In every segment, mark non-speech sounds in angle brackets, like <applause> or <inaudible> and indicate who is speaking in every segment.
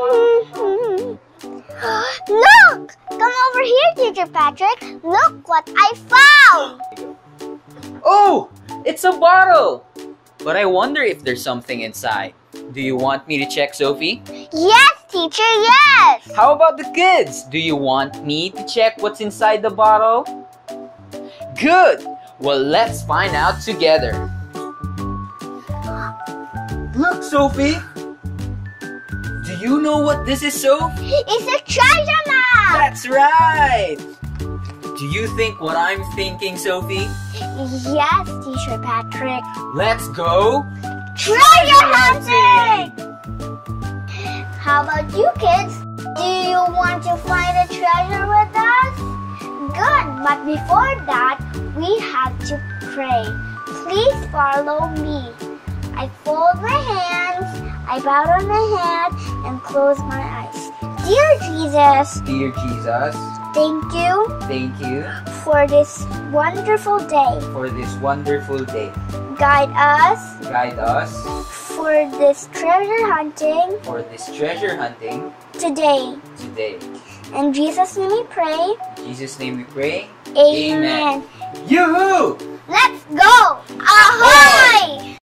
Speaker 1: Mm-hmm. <gasps> Look! Come over here, Teacher Patrick. Look what I found! <gasps>
Speaker 2: Oh, it's a bottle. But I wonder if there's something inside. Do you want me to check, Sophie?
Speaker 1: Yes, teacher, yes!
Speaker 2: How about the kids? Do you want me to check what's inside the bottle? Good! Well, let's find out together. Look, Sophie! Do you know what this is, Soph?
Speaker 1: It's a treasure map!
Speaker 2: That's right! Do you think what I'm thinking, Sophie?
Speaker 1: Yes, Teacher Patrick.
Speaker 2: Let's go!
Speaker 1: Treasure hunting! How about you kids? Do you want to find a treasure with us? Good, but before that, we have to pray. Please follow me. I fold my hands, I bow on my head, and close my eyes. Dear Jesus,
Speaker 2: Dear Jesus,
Speaker 1: thank you
Speaker 2: thank you
Speaker 1: for this wonderful day.
Speaker 2: for this wonderful day.
Speaker 1: Guide us
Speaker 2: Guide us
Speaker 1: for this treasure hunting
Speaker 2: for this treasure hunting
Speaker 1: today.
Speaker 2: today.
Speaker 1: In Jesus' name we pray.
Speaker 2: In Jesus' name we pray.
Speaker 1: Amen.
Speaker 2: Yoo-hoo!
Speaker 1: Let's go! Ahoy!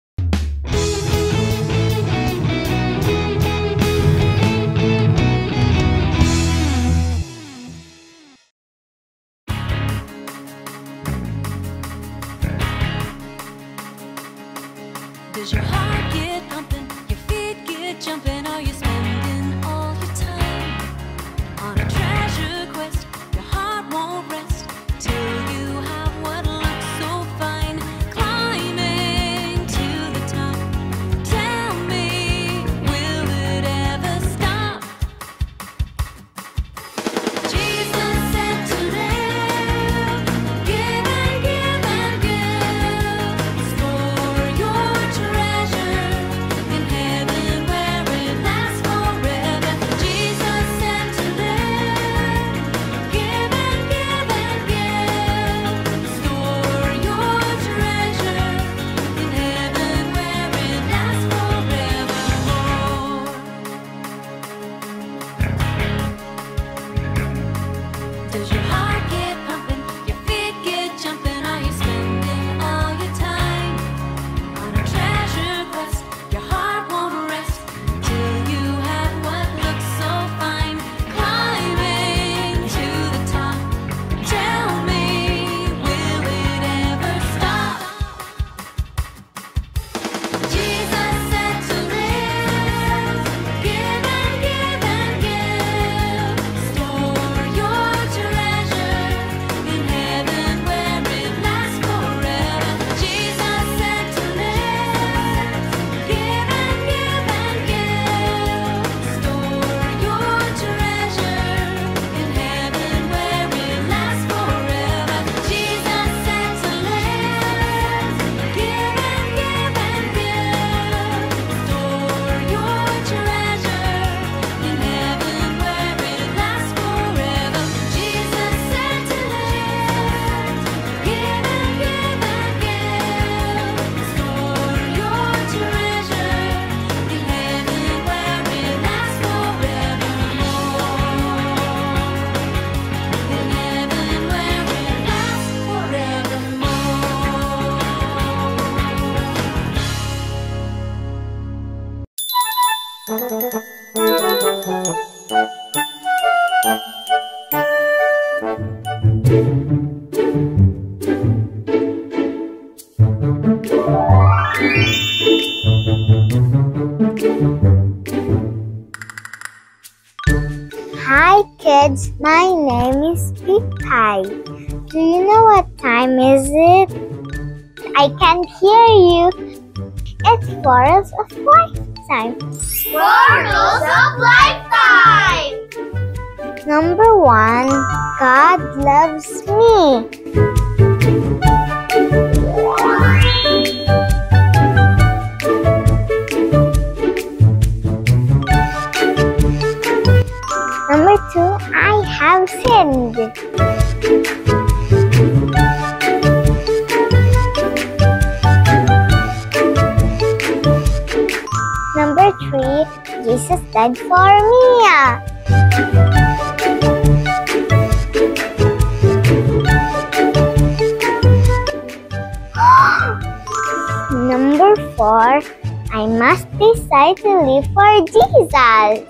Speaker 1: Forest of Lifetime. Forest of Lifetime! Number one, God loves me.
Speaker 3: Jesus died for me. <gasps> Number four, I must decide to live for Jesus.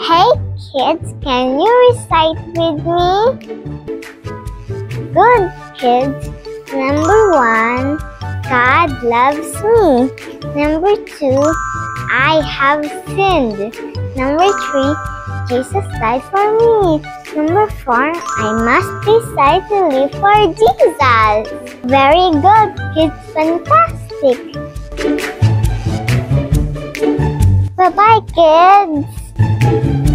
Speaker 3: Hey kids, can you recite with me? Good kids. Number one, God loves me. Number two, I have sinned. Number three, Jesus died for me. Number four, I must decide to live for Jesus. Very good, kids. Fantastic. Bye bye, kids.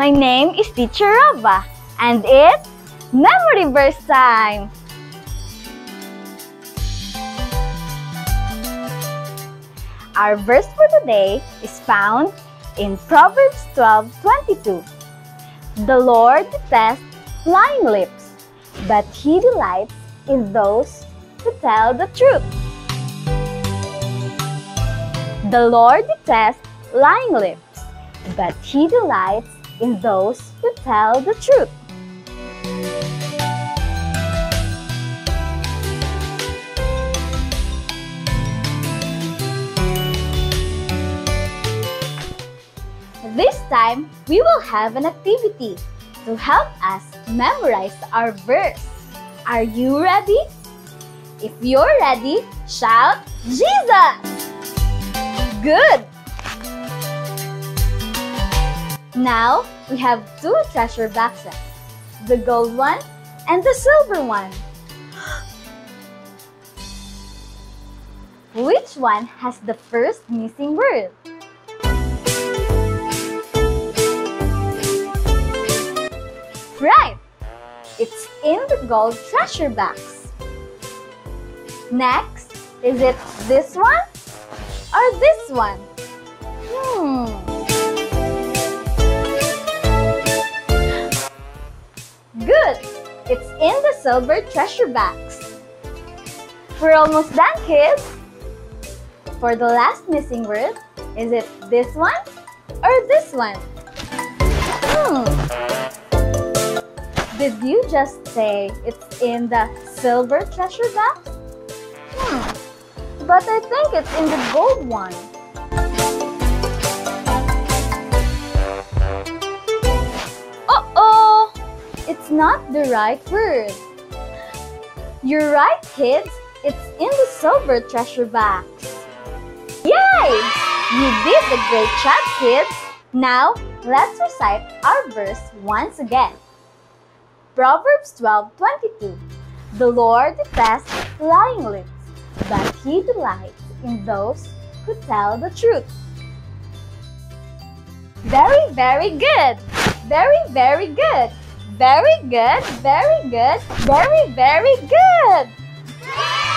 Speaker 4: My name is Teacher Rova and it's Memory Verse time! Our verse for today is found in Proverbs 12:22. The Lord detests lying lips, but he delights in those who tell the truth. The Lord detests lying lips, but he delights in those who tell the truth. This time, we will have an activity to help us memorize our verse. Are you ready? If you're ready, shout Jesus! Good! Now, we have two treasure boxes, the gold one and the silver one. <gasps> Which one has the first missing word? Right! It's in the gold treasure box. Next, is it this one or this one? Hmm. Good! It's in the silver treasure box. We're almost done, kids! For the last missing word, is it this one or this one? Hmm. Did you just say it's in the silver treasure box? Hmm. But I think it's in the gold one. Not the right word. You're right, kids. It's in the silver treasure box. Yay! You did a great job, kids. Now, let's recite our verse once again. Proverbs 12:22. The Lord detests lying lips, but he delights in those who tell the truth. Very, very good. Very, very good. Very good, very good, very, very good.
Speaker 1: I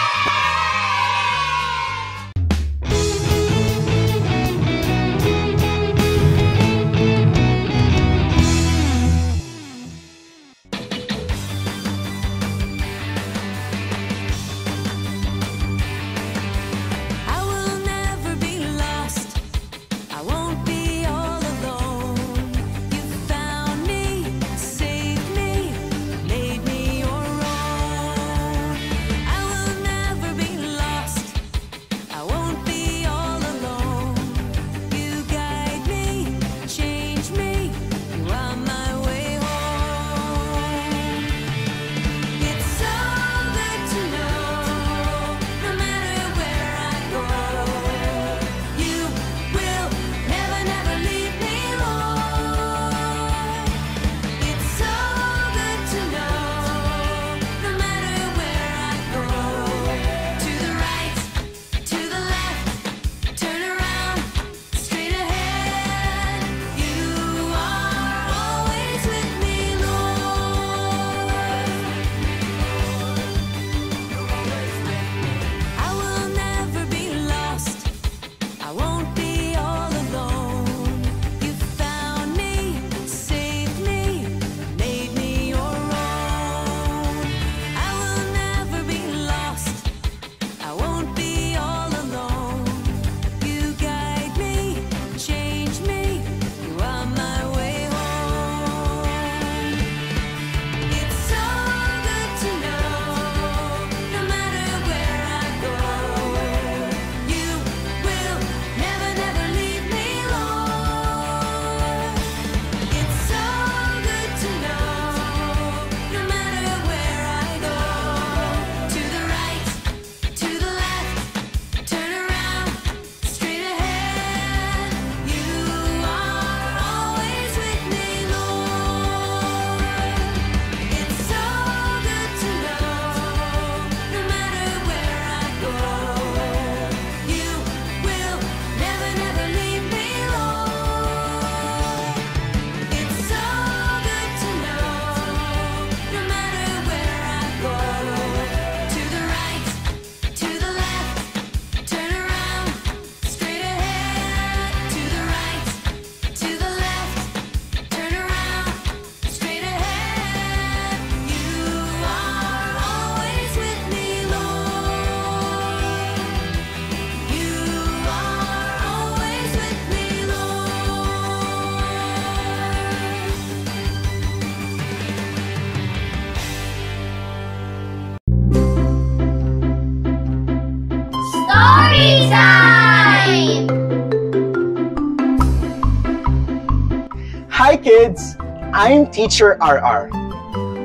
Speaker 5: Hi kids, I'm teacher RR.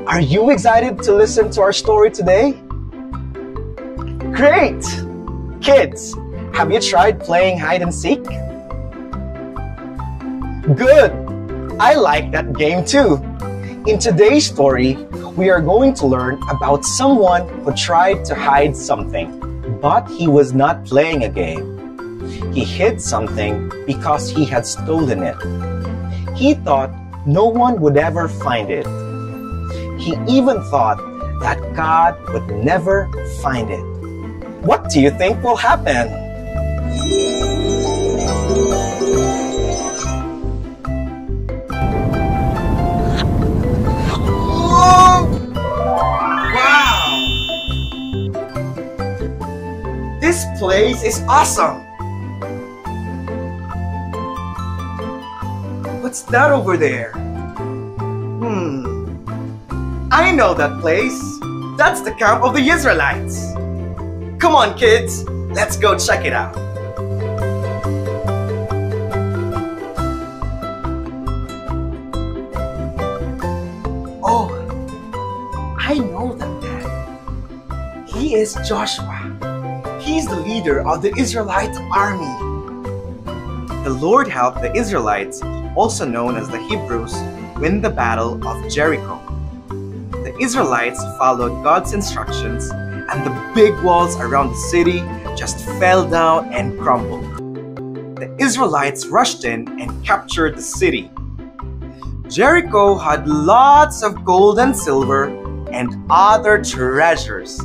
Speaker 5: Are you excited to listen to our story today? Great! Kids, have you tried playing hide and seek? Good! I like that game too. In today's story, we are going to learn about someone who tried to hide something, but he was not playing a game. He hid something because he had stolen it. He thought no one would ever find it. He even thought that God would never find it. What do you think will happen? Wow! This place is awesome! What's that over there? Hmm. I know that place. That's the camp of the Israelites. Come on, kids. Let's go check it out. Oh, I know that man. He is Joshua. He's the leader of the Israelite army. The Lord helped the Israelites, also known as the Hebrews, win the battle of Jericho. The Israelites followed God's instructions, and the big walls around the city just fell down and crumbled. The Israelites rushed in and captured the city. Jericho had lots of gold and silver and other treasures.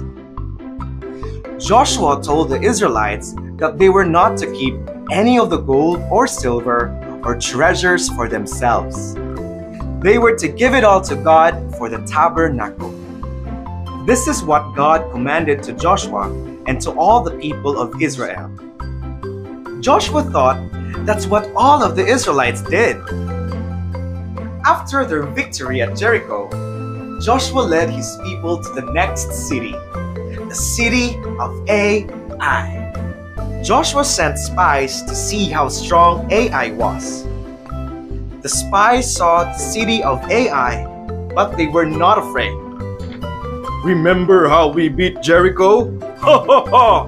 Speaker 5: Joshua told the Israelites that they were not to keep any of the gold or silver or treasures for themselves. They were to give it all to God for the tabernacle. This is what God commanded to Joshua and to all the people of Israel. Joshua thought that's what all of the Israelites did. After their victory at Jericho, Joshua led his people to the next city, the city of Ai. Joshua sent spies to see how strong Ai was. The spies saw the city of Ai, but they were not afraid. Remember how we beat Jericho? Ha ha ha!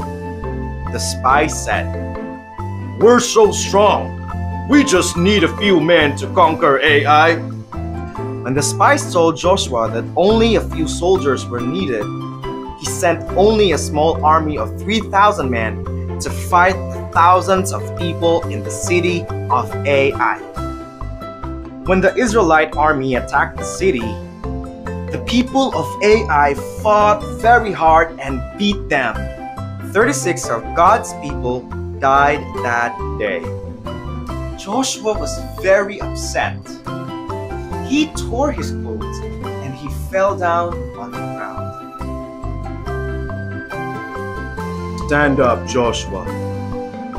Speaker 5: The spies said, We're so strong. We just need a few men to conquer Ai. When the spies told Joshua that only a few soldiers were needed, he sent only a small army of 3,000 men to fight thousands of people in the city of Ai. When the Israelite army attacked the city, the people of Ai fought very hard and beat them. 36 of God's people died that day. Joshua was very upset. He tore his clothes and he fell down on Stand up, Joshua.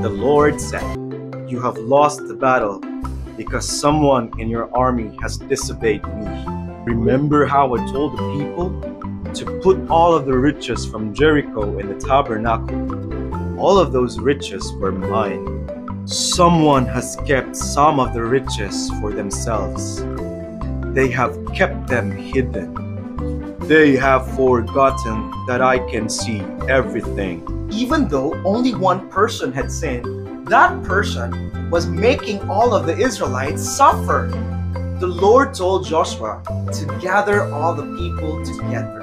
Speaker 5: The Lord said, You have lost the battle because someone in your army has disobeyed me. Remember how I told the people to put all of the riches from Jericho in the tabernacle? All of those riches were mine. Someone has kept some of the riches for themselves. They have kept them hidden. They have forgotten that I can see everything. Even though only one person had sinned, that person was making all of the Israelites suffer. The Lord told Joshua to gather all the people together.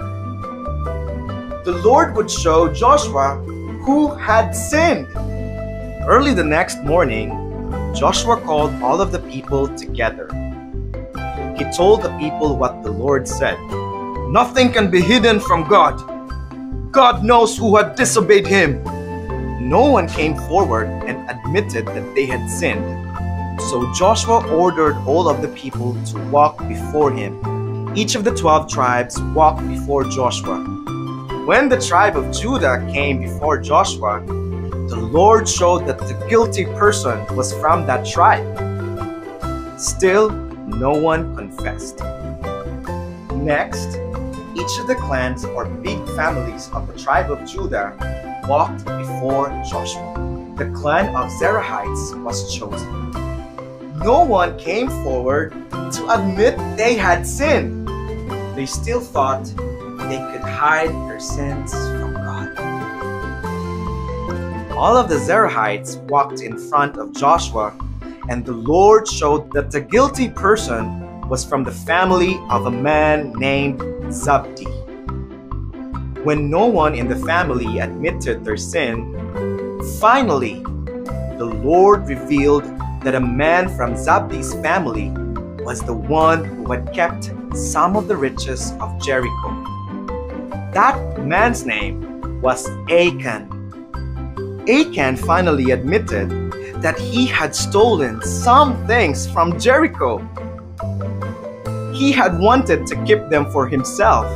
Speaker 5: The Lord would show Joshua who had sinned. Early the next morning, Joshua called all of the people together. He told the people what the Lord said Nothing can be hidden from God. God knows who had disobeyed him. No one came forward and admitted that they had sinned. So Joshua ordered all of the people to walk before him. Each of the twelve tribes walked before Joshua. When the tribe of Judah came before Joshua, the Lord showed that the guilty person was from that tribe. Still, no one confessed. Next, each of the clans or big families of the tribe of Judah walked before Joshua. The clan of Zerahites was chosen. no one came forward to admit they had sinned. They still thought they could hide their sins from God. All of the Zerahites walked in front of Joshua, and the Lord showed that the guilty person was from the family of a man named Zabdi. When no one in the family admitted their sin, finally, the Lord revealed that a man from Zabdi's family was the one who had kept some of the riches of Jericho. That man's name was Achan. Achan finally admitted that he had stolen some things from Jericho. He had wanted to keep them for himself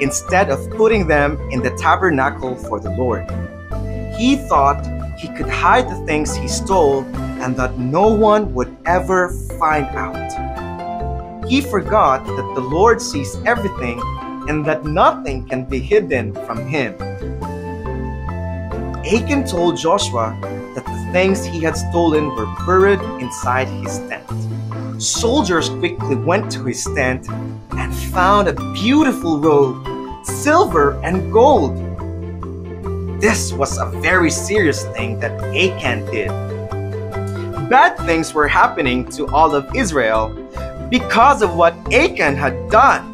Speaker 5: instead of putting them in the tabernacle for the Lord. He thought he could hide the things he stole and that no one would ever find out. He forgot that the Lord sees everything and that nothing can be hidden from him. Achan told Joshua that the things he had stolen were buried inside his tent. Soldiers quickly went to his tent and found a beautiful robe, silver and gold. This was a very serious thing that Achan did. Bad things were happening to all of Israel because of what Achan had done.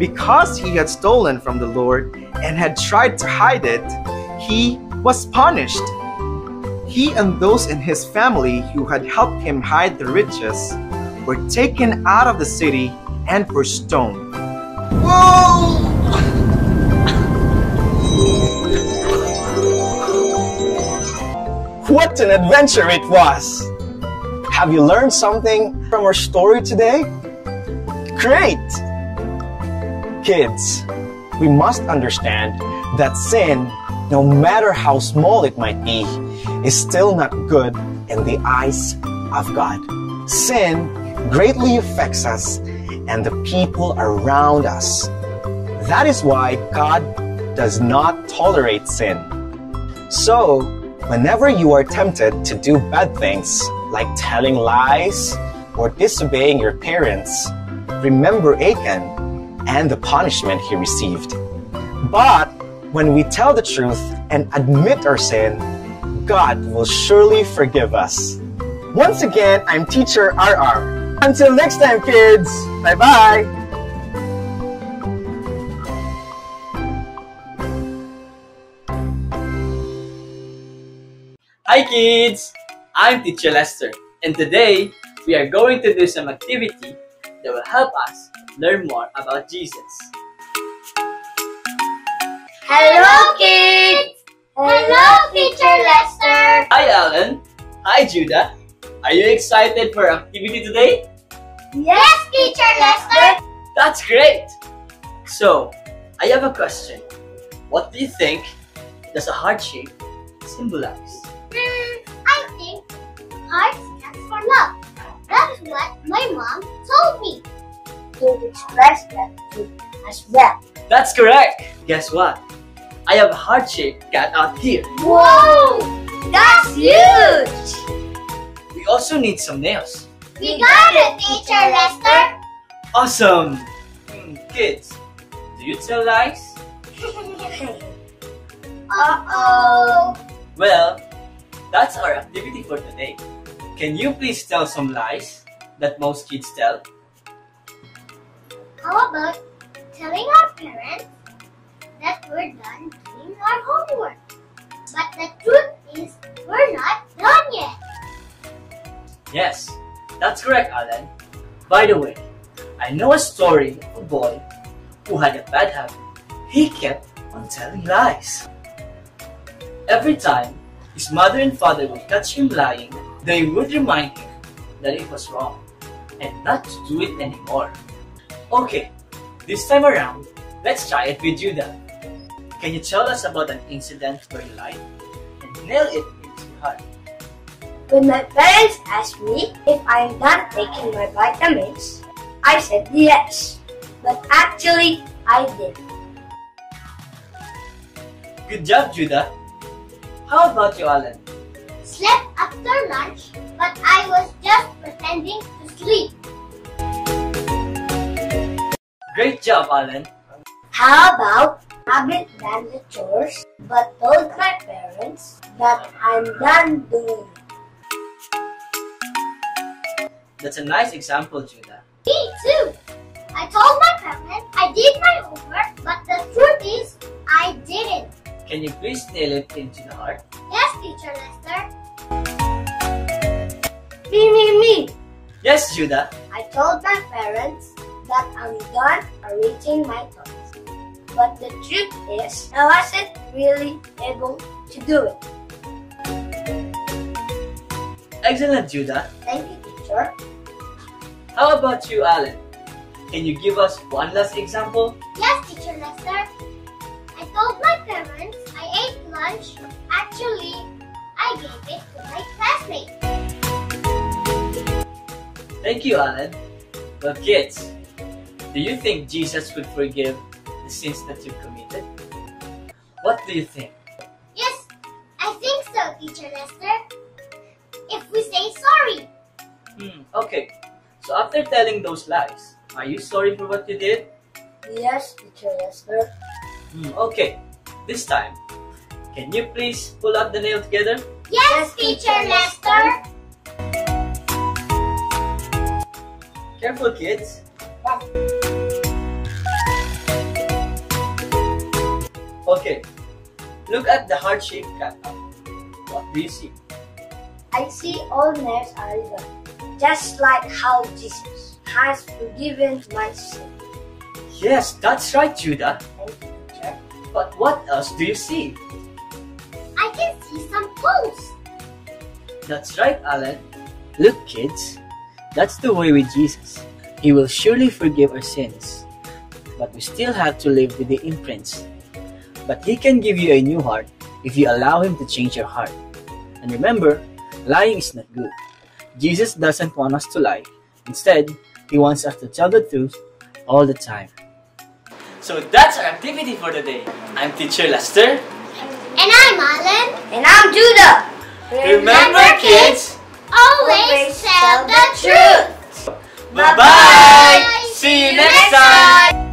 Speaker 5: Because he had stolen from the Lord and had tried to hide it, he was punished. He and those in his family who had helped him hide the riches were taken out of the city and were stoned. Whoa! What an adventure it was! Have you learned something from our story today? Great! Kids, we must understand that sin, no matter how small it might be, is still not good in the eyes of God. Sin greatly affects us and the people around us. That is why God does not tolerate sin. So, whenever you are tempted to do bad things, like telling lies or disobeying your parents, remember Achan and the punishment he received. But when we tell the truth and admit our sin, God will surely forgive us. Once again, I'm Teacher RR. Until next time, kids. Bye bye.
Speaker 6: Hi kids! I'm Teacher Lester and today we are going to do some activity that will help us learn more about Jesus.
Speaker 3: Hello, kids! Hello, Teacher Lester!
Speaker 6: Hi Alan! Hi Judah! Are you excited for activity today?
Speaker 3: Yes, Teacher Lester!
Speaker 6: That's great! So, I have a question. What do you think does a heart shape symbolize?
Speaker 3: Hmm, I think heart stands for love. That's what my mom told me. To express gratitude as well.
Speaker 6: That's correct! Guess what? I have a heart-shaped cat out here.
Speaker 3: Whoa! That's huge!
Speaker 6: We also need some nails.
Speaker 3: We got it, Teacher Lester!
Speaker 6: Awesome! Hmm, kids, do you tell lies? <laughs>
Speaker 3: Uh-oh!
Speaker 6: Well, that's our activity for today. Can you please tell some lies that most kids tell?
Speaker 3: How about telling our parents that we're done doing our homework? But the truth is, we're not done yet.
Speaker 6: Yes, that's correct, Alan. By the way, I know a story of a boy who had a bad habit. He kept on telling lies. Every time his mother and father would catch him lying, they would remind him that it was wrong and not to do it anymore. Okay, this time around, let's try it with Judah. Can you tell us about an incident where you lied and nail it into your heart?
Speaker 7: When my parents asked me if I'm done taking my vitamins, I said yes. But actually, I did.
Speaker 6: Good job, Judah. How about you, Alan?
Speaker 3: Slept after lunch,
Speaker 8: but I was just pretending to sleep.
Speaker 6: Great job, Alan.
Speaker 7: How about haven't done the chores but told my parents that I'm done doing it?
Speaker 6: That's a nice example, Judah.
Speaker 8: Me too. I told my parents I did my homework, but the truth is, I didn't.
Speaker 6: Can you please nail it into the heart?
Speaker 8: Yes, Teacher Lester.
Speaker 7: Me, me, me.
Speaker 6: Yes, Judah.
Speaker 7: I told my parents that I'm done arranging my thoughts. But the truth is, I wasn't really able to do it.
Speaker 6: Excellent, Judah.
Speaker 7: Thank you, teacher.
Speaker 6: How about you, Alan? Can you give us one last example?
Speaker 8: Yes, Teacher Lester. I told my parents I ate lunch. Actually, I gave it to my classmate.
Speaker 6: Thank you, Alan. Well, kids, do you think Jesus would forgive the sins that you've committed? What do you think?
Speaker 8: Yes, I think so, Teacher Lester. If we say sorry.
Speaker 6: Hmm, okay. So after telling those lies, are you sorry for what you did?
Speaker 7: Yes, teacher Lester.
Speaker 6: Hmm, okay. This time, can you please pull up the nail together?
Speaker 8: Yes, Teacher Lester.
Speaker 6: Careful, kids. Look at the heart-shaped cat. What do you see?
Speaker 7: I see all nails are gone, just like how Jesus has forgiven my sin.
Speaker 6: Yes, that's right, Judah.
Speaker 7: Thank you.
Speaker 6: But what else do you see?
Speaker 8: I can see some holes.
Speaker 6: That's right, Alan. Look, kids. That's the way with Jesus. He will surely forgive our sins. But we still have to live with the imprints. But He can give you a new heart if you allow Him to change your heart. And remember, lying is not good. Jesus doesn't want us to lie. Instead, He wants us to tell the truth all the time. So that's our activity for the day. I'm Teacher Lester.
Speaker 8: And I'm Alan.
Speaker 7: And I'm Judah.
Speaker 6: Remember, kids,
Speaker 8: Always
Speaker 7: Always
Speaker 8: tell
Speaker 7: tell
Speaker 8: the
Speaker 7: the
Speaker 8: truth.
Speaker 6: Bye-bye. See you next time.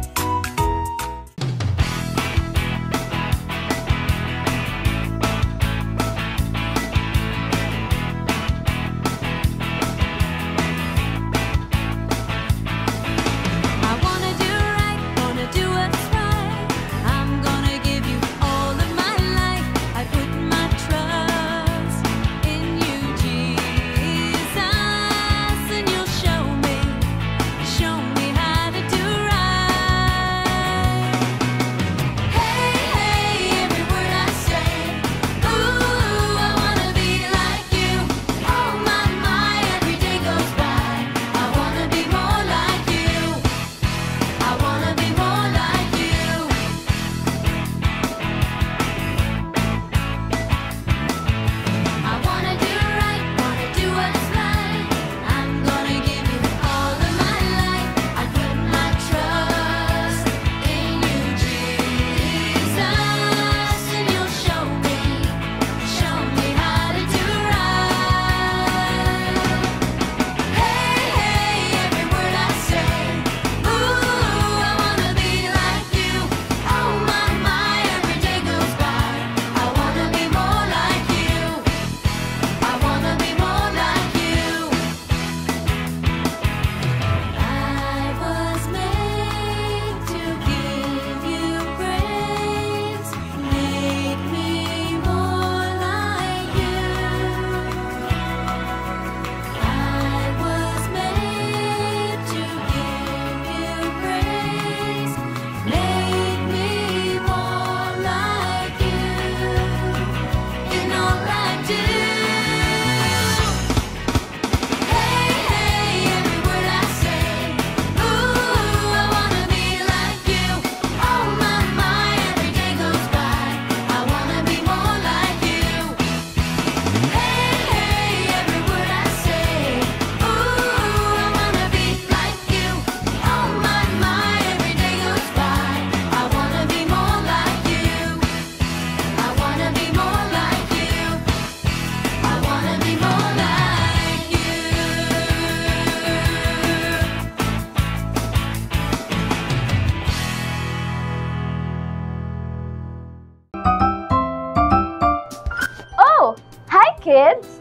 Speaker 4: Kids!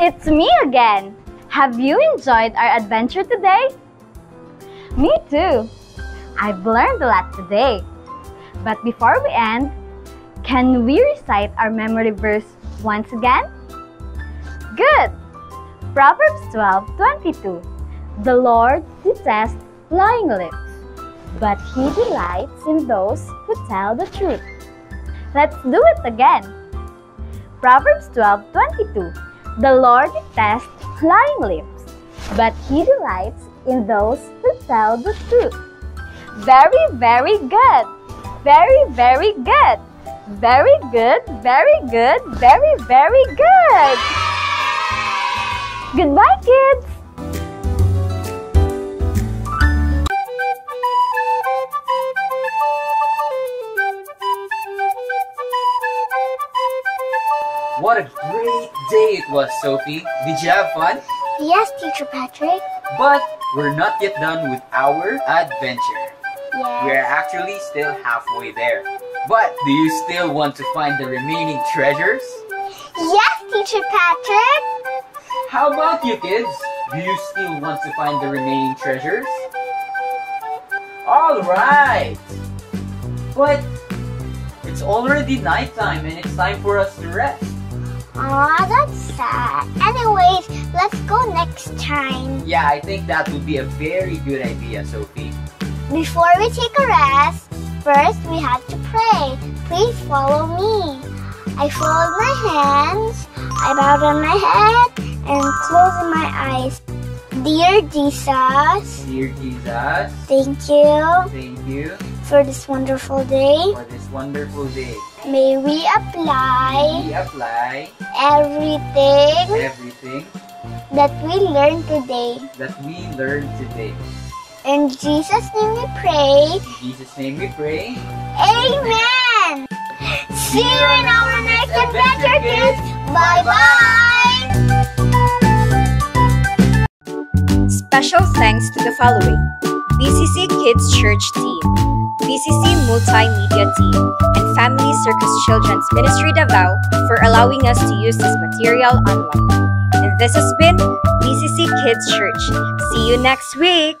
Speaker 4: It's me again! Have you enjoyed our adventure today? Me too! I've learned a lot today. But before we end, can we recite our memory verse once again? Good! Proverbs 12 22. The Lord detests lying lips, but He delights in those who tell the truth. Let's do it again. Proverbs 12 22. The Lord detests lying lips, but He delights in those who tell the truth. Very, very good. Very, very good. Very good, very good, very, very good. Goodbye, kids.
Speaker 2: Was, Sophie. Did you have fun?
Speaker 3: Yes, Teacher Patrick.
Speaker 2: But we're not yet done with our adventure.
Speaker 3: Yes.
Speaker 2: We're actually still halfway there. But do you still want to find the remaining treasures?
Speaker 3: Yes, Teacher Patrick.
Speaker 2: How about you kids? Do you still want to find the remaining treasures? Alright! But it's already nighttime and it's time for us to rest.
Speaker 3: Aw, that's sad. Anyways, let's go next time.
Speaker 2: Yeah, I think that would be a very good idea, Sophie.
Speaker 3: Before we take a rest, first we have to pray. Please follow me. I fold my hands, I bow down my head, and close my eyes. Dear Jesus,
Speaker 2: Dear Jesus,
Speaker 3: thank you
Speaker 2: thank you
Speaker 3: for this wonderful day.
Speaker 2: for this wonderful day.
Speaker 3: May we apply
Speaker 2: We apply
Speaker 3: everything
Speaker 2: everything
Speaker 3: that we learned today.
Speaker 2: that we learned today.
Speaker 3: In Jesus' name we pray.
Speaker 2: In Jesus' name we pray.
Speaker 3: Amen. See you in our next adventure, kids. Bye bye.
Speaker 9: Special thanks to the following BCC Kids Church Team, BCC Multimedia Team, and Family Circus Children's Ministry Davao for allowing us to use this material online. And this has been BCC Kids Church. See you next week!